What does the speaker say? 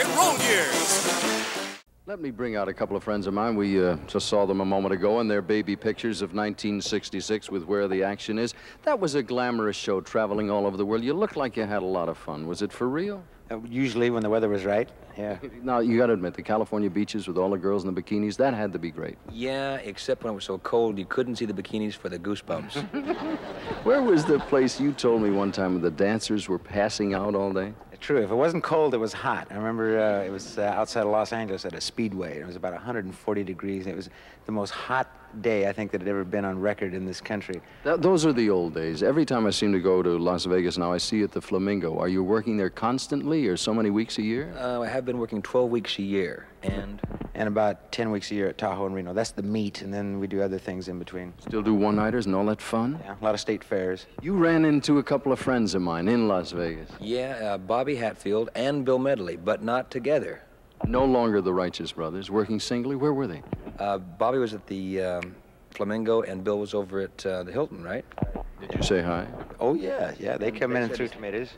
and roll years. Let me bring out a couple of friends of mine. We uh, just saw them a moment ago in their baby pictures of 1966 with Where the Action Is. That was a glamorous show traveling all over the world. You looked like you had a lot of fun. Was it for real? Uh, usually when the weather was right, yeah. Now, you got to admit, the California beaches with all the girls in the bikinis, that had to be great. Yeah, except when it was so cold you couldn't see the bikinis for the goosebumps. Where was the place you told me one time where the dancers were passing out all day? True. If it wasn't cold, it was hot. I remember uh, it was uh, outside of Los Angeles at a speedway. It was about 140 degrees. It was the most hot day I think that had ever been on record in this country. Th those are the old days. Every time I seem to go to Las Vegas now, I see you at the Flamingo. Are you working there constantly or so many weeks a year? Uh, I have been working 12 weeks a year, and... And about 10 weeks a year at Tahoe and Reno. That's the meat, and then we do other things in between. Still do one-nighters and all that fun? Yeah, a lot of state fairs. You ran into a couple of friends of mine in Las Vegas. Yeah, uh, Bobby Hatfield and Bill Medley, but not together. No longer the Righteous Brothers, working singly. Where were they? Uh, Bobby was at the um, Flamingo, and Bill was over at uh, the Hilton, right? Did you say hi? Oh, yeah, yeah. They come in and threw tomatoes.